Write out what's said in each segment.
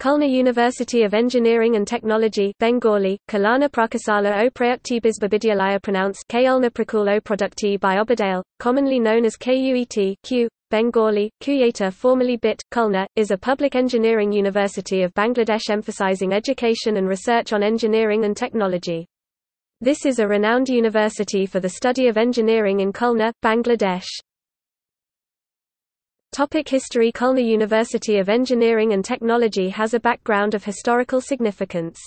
Khulna University of Engineering and Technology Bengali, Kalana Prakasala o Prayaktibisbabidyalaya pronounced Kayulna Prakul Produkti by commonly known as KUET Q, Bengali, Kuyeta formerly BIT, Khulna, is a public engineering university of Bangladesh emphasizing education and research on engineering and technology. This is a renowned university for the study of engineering in Khulna, Bangladesh. Topic History Khulna University of Engineering and Technology has a background of historical significance.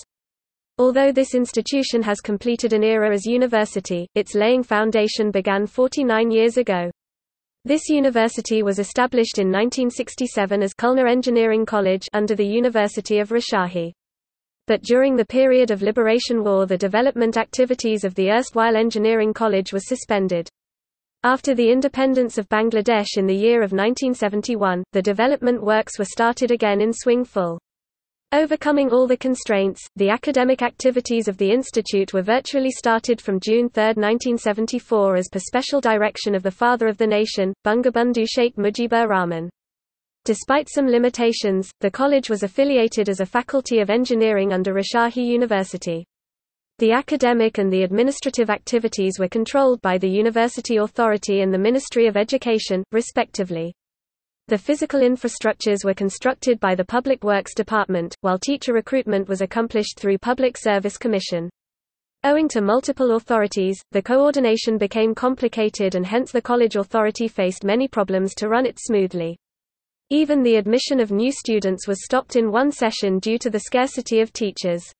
Although this institution has completed an era as university, its laying foundation began 49 years ago. This university was established in 1967 as Khulna Engineering College under the University of Rajshahi. But during the period of Liberation War the development activities of the erstwhile Engineering College was suspended. After the independence of Bangladesh in the year of 1971, the development works were started again in swing full. Overcoming all the constraints, the academic activities of the institute were virtually started from June 3, 1974 as per special direction of the father of the nation, Bangabandhu Sheikh Mujibur Rahman. Despite some limitations, the college was affiliated as a faculty of engineering under Rajshahi University. The academic and the administrative activities were controlled by the University Authority and the Ministry of Education, respectively. The physical infrastructures were constructed by the Public Works Department, while teacher recruitment was accomplished through Public Service Commission. Owing to multiple authorities, the coordination became complicated and hence the college authority faced many problems to run it smoothly. Even the admission of new students was stopped in one session due to the scarcity of teachers.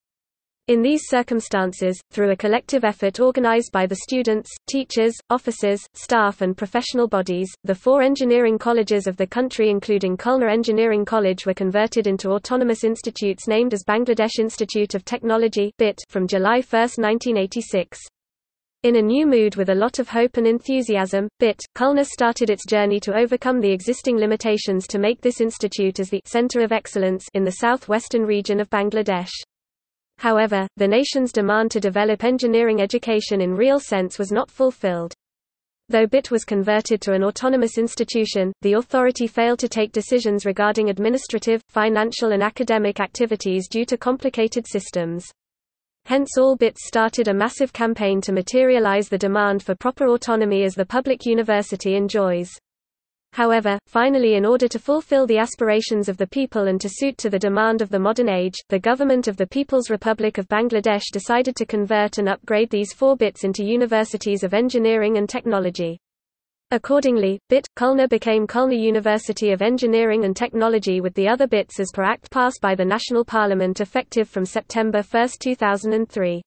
In these circumstances, through a collective effort organized by the students, teachers, officers, staff and professional bodies, the four engineering colleges of the country including Khulna Engineering College were converted into autonomous institutes named as Bangladesh Institute of Technology from July 1, 1986. In a new mood with a lot of hope and enthusiasm, BIT, Khulna started its journey to overcome the existing limitations to make this institute as the center of excellence in the southwestern region of Bangladesh. However, the nation's demand to develop engineering education in real sense was not fulfilled. Though BIT was converted to an autonomous institution, the authority failed to take decisions regarding administrative, financial and academic activities due to complicated systems. Hence all BITs started a massive campaign to materialize the demand for proper autonomy as the public university enjoys. However, finally in order to fulfill the aspirations of the people and to suit to the demand of the modern age, the government of the People's Republic of Bangladesh decided to convert and upgrade these four bits into universities of engineering and technology. Accordingly, BIT, Khulna became Khulna University of Engineering and Technology with the other bits as per Act passed by the National Parliament effective from September 1, 2003.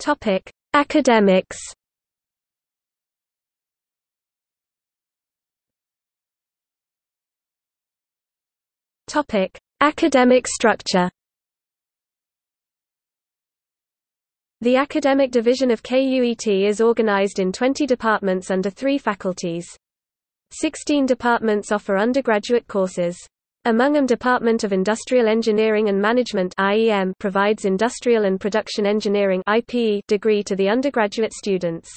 Topic: Academics Topic: Academic structure. The academic division of KUET is organized in 20 departments under three faculties. 16 departments offer undergraduate courses. Among them Department of Industrial Engineering and Management provides Industrial and Production Engineering degree to the undergraduate students.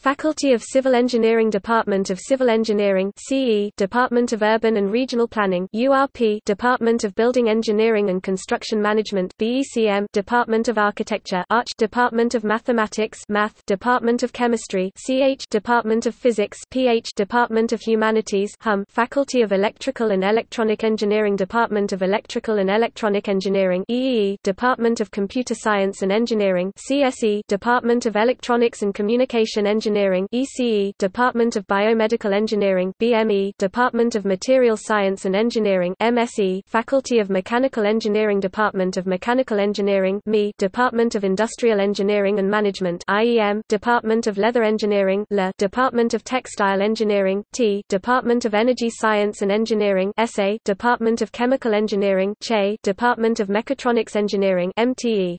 Faculty of Civil Engineering Department of Civil Engineering CE Department of Urban and Regional Planning URP Department of Building Engineering and Construction Management BECM Department of Architecture Arch Department of Mathematics Math Department of Chemistry CH Department of Physics PH Department of Humanities HUM Faculty of Electrical and Electronic Engineering Department of Electrical and Electronic Engineering EEE Department of Computer Science and Engineering CSE Department of Electronics and Communication Engineering Engineering ECE, Department of Biomedical Engineering BME, Department of Material Science and Engineering MSE, Faculty of Mechanical Engineering Department of Mechanical Engineering ME, Department of Industrial Engineering and Management IEM, Department of Leather Engineering LE, Department of Textile Engineering T, Department of Energy Science and Engineering SA, Department of Chemical Engineering CHE, Department of Mechatronics Engineering MTE.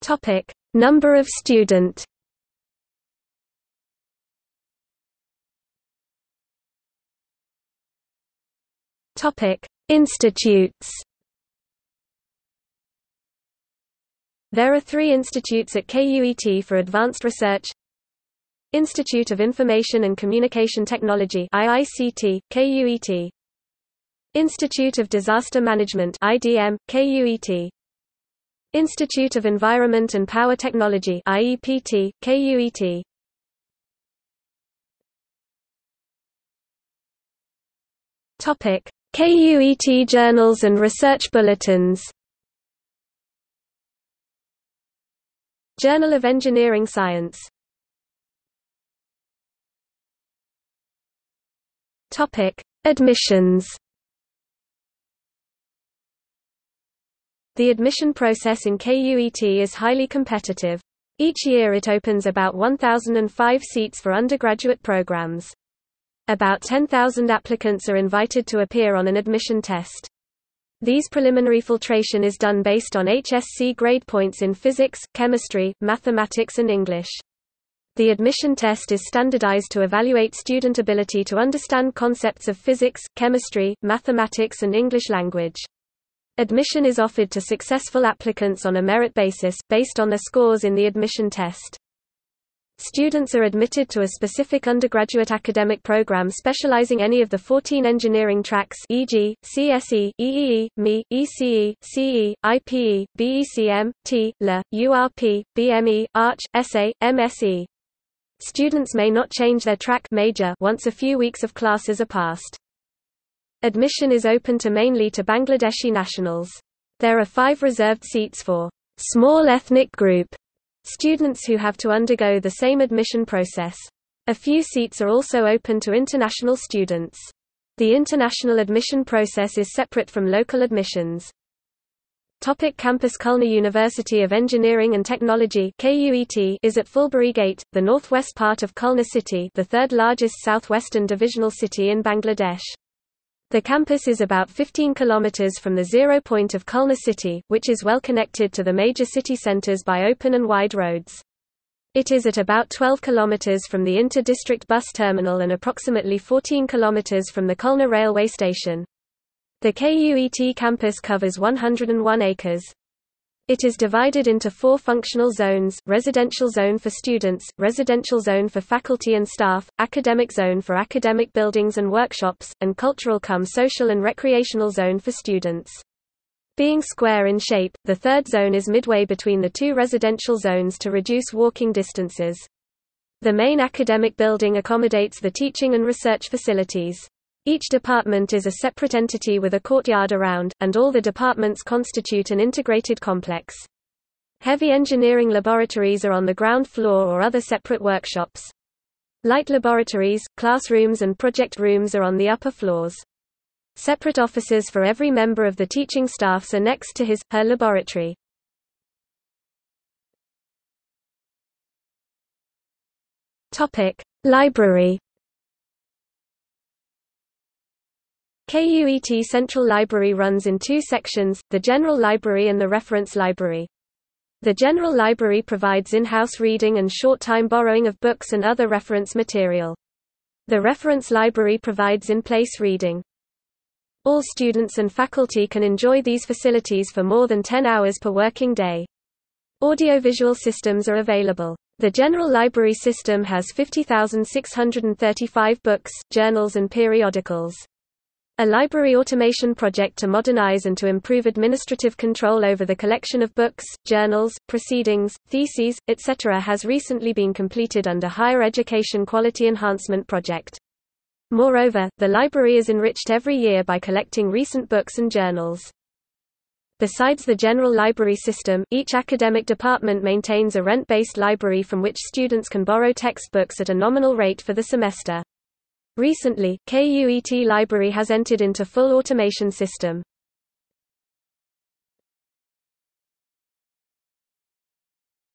Topic: Number of student. Topic: Institutes. There are three institutes at KUET for advanced research. Institute of Information and Communication Technology IICT, KUET Institute of Disaster Management IDM, KUET Institute of Environment and Power Technology IEPT, KUET Topic: KUET journals and research bulletins. Journal of Engineering Science. Topic: Admissions. The admission process in KUET is highly competitive. Each year it opens about 1,005 seats for undergraduate programs. About 10,000 applicants are invited to appear on an admission test. These preliminary filtration is done based on HSC grade points in physics, chemistry, mathematics and English. The admission test is standardized to evaluate student ability to understand concepts of physics, chemistry, mathematics and English language. Admission is offered to successful applicants on a merit basis, based on their scores in the admission test. Students are admitted to a specific undergraduate academic program specializing any of the 14 engineering tracks e.g., CSE, EEE, ME, ECE, CE, IPE, BECM, T, LE, URP, BME, ARCH, SA, MSE. Students may not change their track major once a few weeks of classes are passed. Admission is open to mainly to Bangladeshi nationals. There are five reserved seats for small ethnic group students who have to undergo the same admission process. A few seats are also open to international students. The international admission process is separate from local admissions. Topic campus Khulna University of Engineering and Technology KUET is at Fulbari Gate, the northwest part of Khulna city the third largest southwestern divisional city in Bangladesh. The campus is about 15 kilometers from the zero point of Khulna city, which is well connected to the major city centers by open and wide roads. It is at about 12 kilometers from the inter-district bus terminal and approximately 14 kilometers from the Khulna railway station. The KUET campus covers 101 acres. It is divided into four functional zones, residential zone for students, residential zone for faculty and staff, academic zone for academic buildings and workshops, and cultural cum social and recreational zone for students. Being square in shape, the third zone is midway between the two residential zones to reduce walking distances. The main academic building accommodates the teaching and research facilities. Each department is a separate entity with a courtyard around, and all the departments constitute an integrated complex. Heavy engineering laboratories are on the ground floor or other separate workshops. Light laboratories, classrooms and project rooms are on the upper floors. Separate offices for every member of the teaching staffs are next to his, her laboratory. Library KUET Central Library runs in two sections, the General Library and the Reference Library. The General Library provides in-house reading and short-time borrowing of books and other reference material. The Reference Library provides in-place reading. All students and faculty can enjoy these facilities for more than 10 hours per working day. Audiovisual systems are available. The General Library System has 50,635 books, journals and periodicals. A library automation project to modernize and to improve administrative control over the collection of books, journals, proceedings, theses, etc. has recently been completed under Higher Education Quality Enhancement Project. Moreover, the library is enriched every year by collecting recent books and journals. Besides the general library system, each academic department maintains a rent-based library from which students can borrow textbooks at a nominal rate for the semester. Recently, KUET Library has entered into full automation system.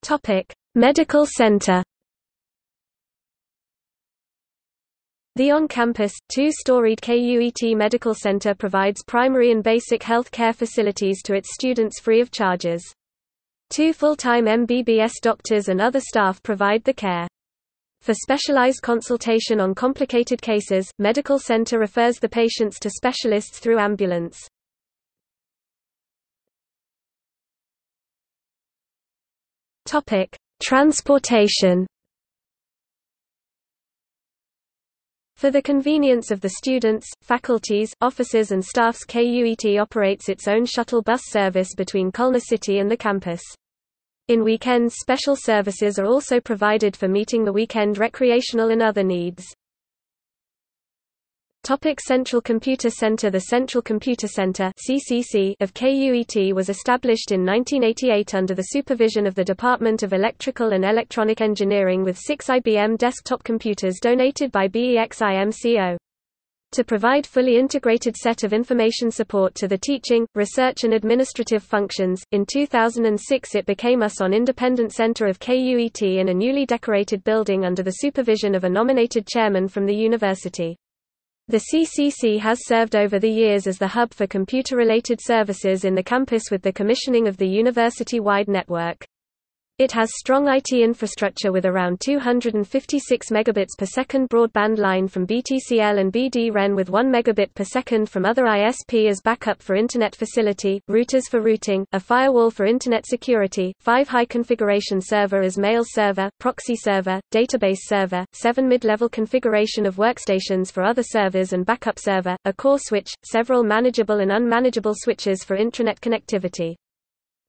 Topic: Medical Center. The on-campus, two-storied KUET Medical Center provides primary and basic health care facilities to its students free of charges. Two full-time MBBS doctors and other staff provide the care. For specialized consultation on complicated cases, medical center refers the patients to specialists through ambulance. Topic: Transportation. For the convenience of the students, faculties, officers and staffs KUET operates its own shuttle bus service between Khulna City and the campus. In weekends special services are also provided for meeting the weekend recreational and other needs. Topic Central Computer Center The Central Computer Center CCC of KUET was established in 1988 under the supervision of the Department of Electrical and Electronic Engineering with six IBM desktop computers donated by BEXIMCO. To provide fully integrated set of information support to the teaching, research and administrative functions, in 2006 it became US on Independent Center of KUET in a newly decorated building under the supervision of a nominated chairman from the university. The CCC has served over the years as the hub for computer-related services in the campus with the commissioning of the university-wide network. It has strong IT infrastructure with around 256 megabits per second broadband line from BTCL and BD-REN with 1 megabit per second from other ISP as backup for internet facility, routers for routing, a firewall for internet security, 5 high configuration server as mail server, proxy server, database server, 7 mid-level configuration of workstations for other servers and backup server, a core switch, several manageable and unmanageable switches for intranet connectivity.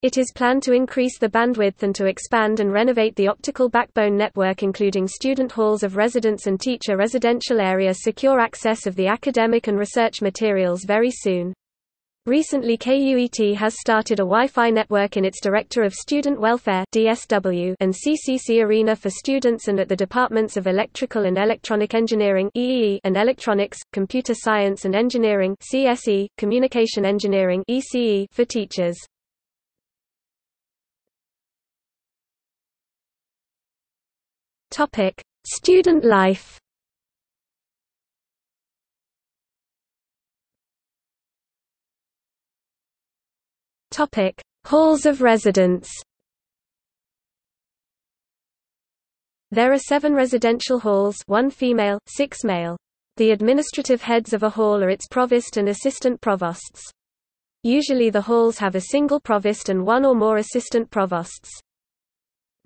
It is planned to increase the bandwidth and to expand and renovate the optical backbone network including student halls of residence and teacher residential area secure access of the academic and research materials very soon. Recently KUET has started a Wi-Fi network in its Director of Student Welfare DSW and CCC Arena for students and at the Departments of Electrical and Electronic Engineering EEE and Electronics, Computer Science and Engineering CSE, Communication Engineering ECE for teachers. Topic: Student life. Topic: Halls of residence. There are seven residential halls one female, six male. The administrative heads of a hall are its provost and assistant provosts. Usually the halls have a single provost and one or more assistant provosts.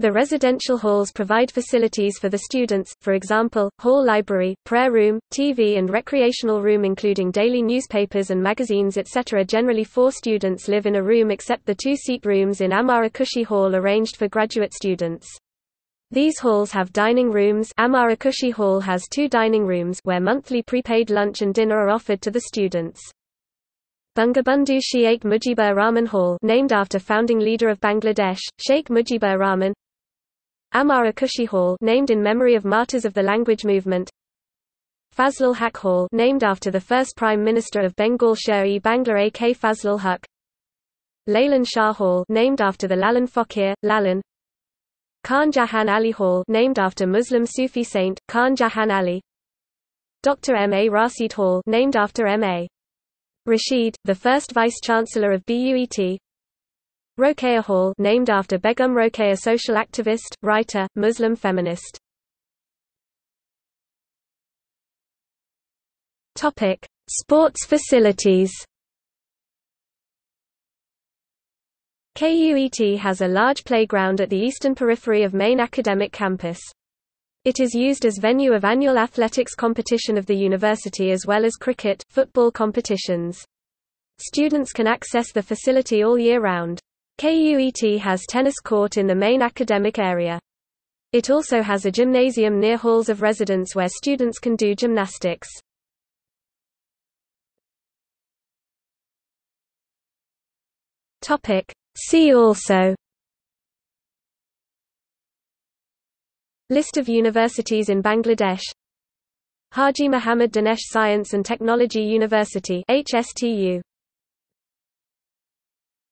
The residential halls provide facilities for the students, for example, hall library, prayer room, TV and recreational room including daily newspapers and magazines etc. Generally four students live in a room except the two-seat rooms in Amar Ekushey Hall arranged for graduate students. These halls have dining rooms Amar Ekushey Hall has two dining rooms where monthly prepaid lunch and dinner are offered to the students. Bangabandhu Sheikh Mujibur Rahman Hall named after founding leader of Bangladesh, Sheikh Mujibur Rahman Amar Ekushey Hall named in memory of martyrs of the language movement Fazlul Haq Hall named after the first Prime Minister of Bengal Sher-e Bangla A.K. Fazlul Haq Lalon Shah Hall named after the Lalon Fakir, Lalon Khan Jahan Ali Hall named after Muslim Sufi saint, Khan Jahan Ali Dr. M. A. Rashid Hall named after M. A. Rashid, the first Vice-Chancellor of BUET Rokeya Hall named after Begum Rokeya social activist, writer, Muslim feminist. Topic: Sports facilities. KUET has a large playground at the eastern periphery of main academic campus. It is used as venue of annual athletics competition of the university as well as cricket, football competitions. Students can access the facility all year round. KUET has tennis court in the main academic area. It also has a gymnasium near halls of residence where students can do gymnastics. See also List of universities in Bangladesh Haji Muhammad Danesh Science and Technology University HSTU